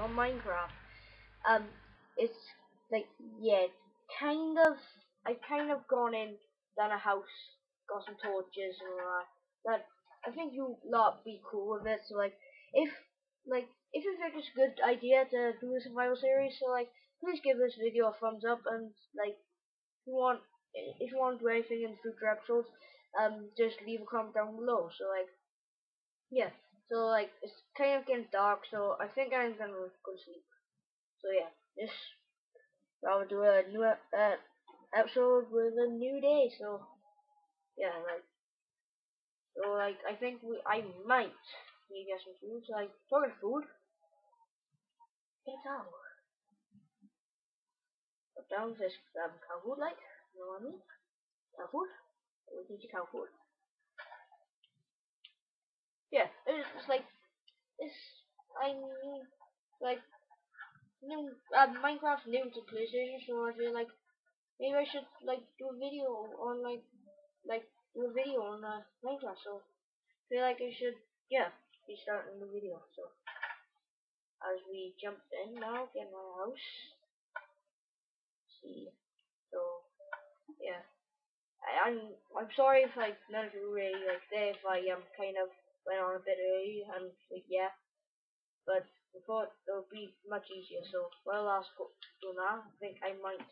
on Minecraft. Um, it's like yeah, kind of. I kind of gone in, done a house, got some torches and all that. But I think you lot be cool with it. So like, if like if you think it's a good idea to do a survival series, so like please give this video a thumbs up and like if you want if you want to do anything in future episodes, um just leave a comment down below. So like yeah. So like it's kind of getting dark, so I think I'm gonna go to sleep. So yeah, just I'll do a new uh, episode with a new day. So yeah, like so like I think we I might need to get some food. So like talking food, get out. Put down this um cow food like you know what I mean? Cow food. We need cow food. Yeah, it's like it's I mean like new uh, Minecraft new to PlayStation, so I feel like maybe I should like do a video on like like do a video on uh, Minecraft. So I feel like I should yeah be starting the video. So as we jump in now, get my house. See, so yeah. I, I'm I'm sorry if I not really like there if I um kind of went on a bit early and like yeah, but I thought it would be much easier. So while I was doing that, I think I might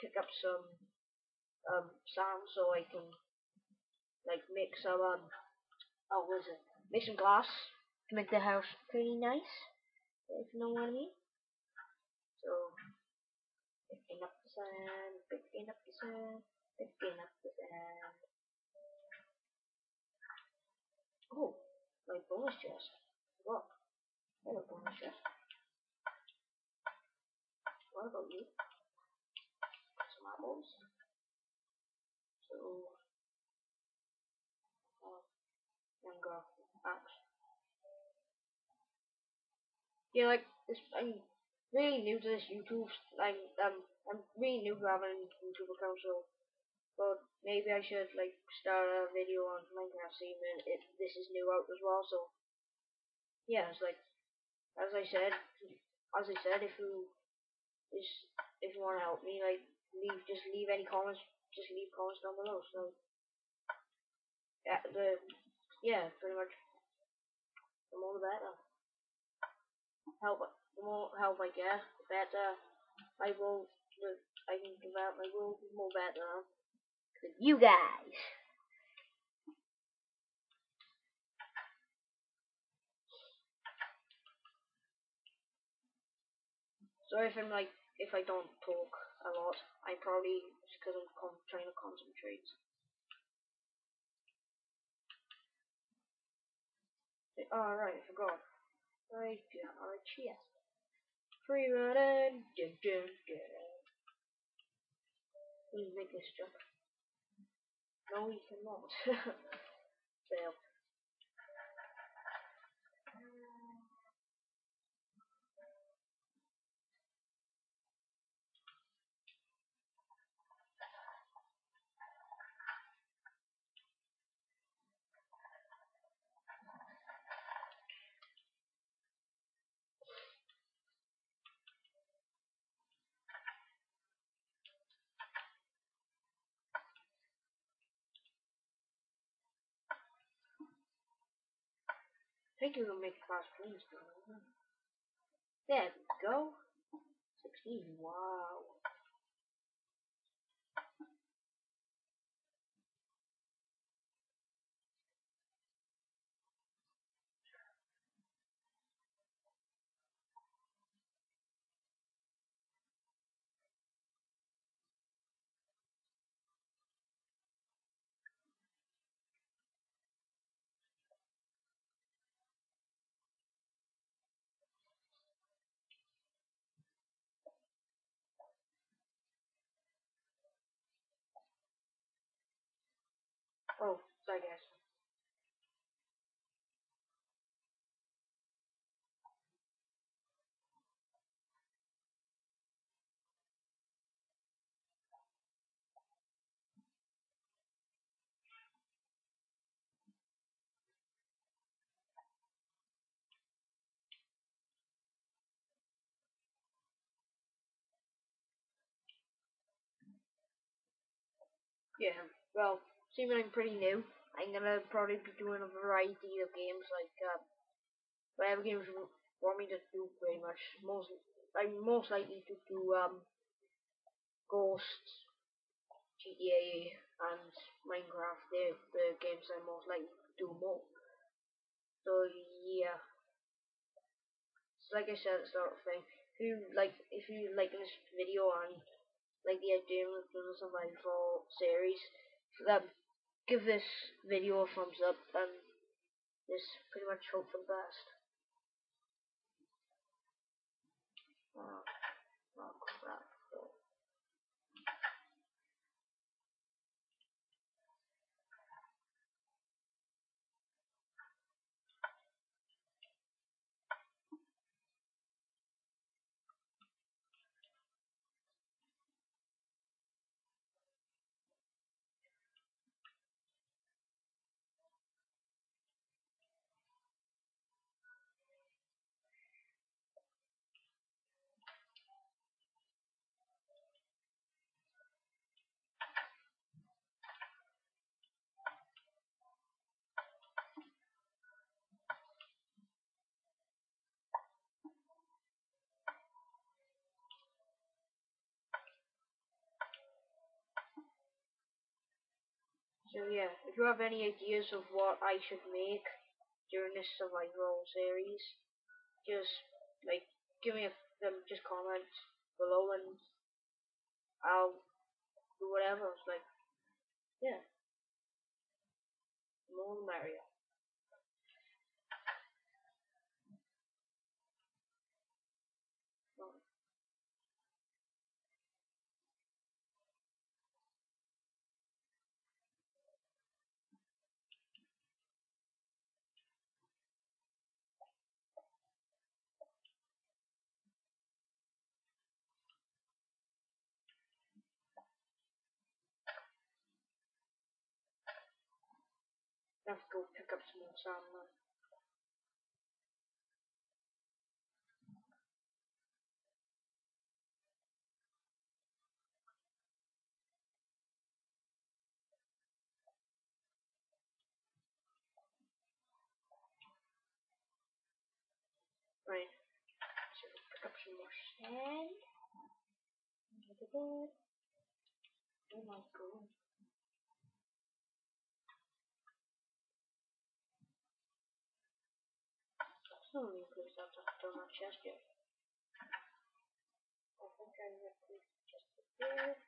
pick up some um sand so I can like make some um oh what is it? Make some glass to make the house pretty nice. If you know what I mean. So picking up the sand, picking up the sand, picking up the sand. Oh, my bonus chest. Look. Hello, bonus chest. What about you? Some apples. So, uh, axe. Yeah, like this. I'm really new to this YouTube. I'm um I'm really new to having a YouTube account, so but maybe I should like start a video on Minecraft seeing if this is new out as well. So yeah, it's like as I said, as I said, if you just if you want to help me, like leave just leave any comments, just leave comments down below. So yeah, the yeah, pretty much the more the better. Help the more help I get, the better I will. I can develop my world more better. Cause you guys. Sorry if I'm like if I don't talk a lot. I probably because I'm trying to concentrate. Oh right, I forgot. Right, yeah, our chest. Free running. Dun, dun, dun. Please make this jump. No, you cannot. Fail. Think gonna make class please, There we go. 16, wow. Yeah, well, seem I'm pretty new. I'm gonna probably be doing a variety of games, like, uh, whatever games want me to do, pretty much. Most, I'm most likely to do, um, Ghosts, GTA, and Minecraft. They're the games I'm most likely to do more. So, yeah. So, like I said start of thing, if you like, if you like this video and like the idea of doing a survival series, then give this video a thumbs up and just pretty much hope for the best. Oh, oh crap. So yeah, if you have any ideas of what I should make during this survival series, just like give me a just comment below and I'll do whatever. It's like yeah. More merrier. Let's go pick up some more salmon. Right. So pick up some more sand. Oh my god. Many places I've done my chest yet. I think chest there.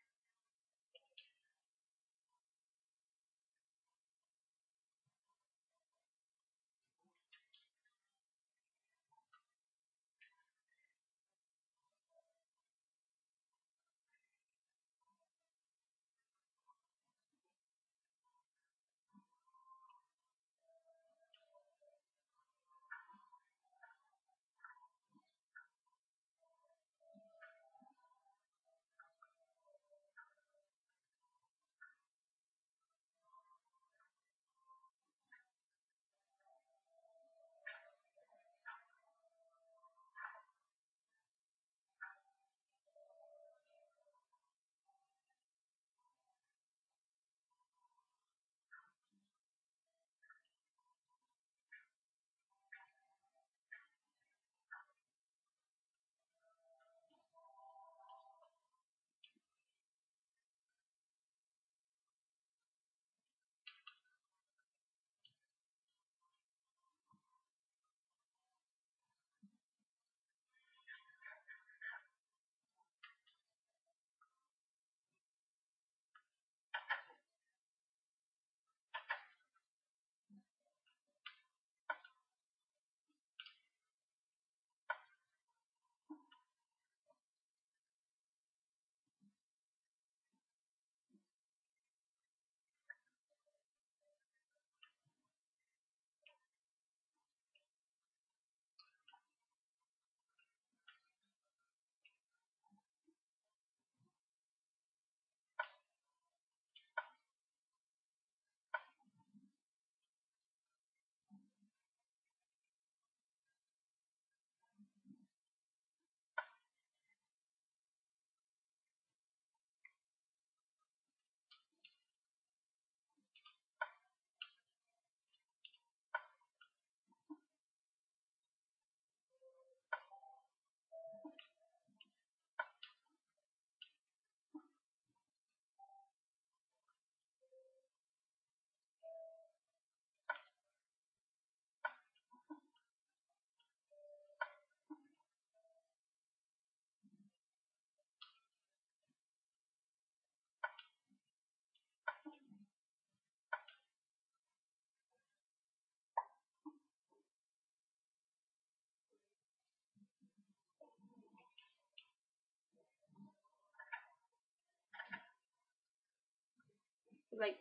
Like,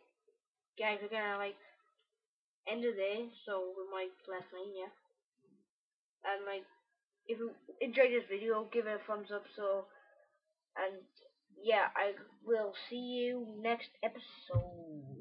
guys, we're gonna like end of day, so we might last name, yeah. And like, if you enjoyed this video, give it a thumbs up. So, and yeah, I will see you next episode.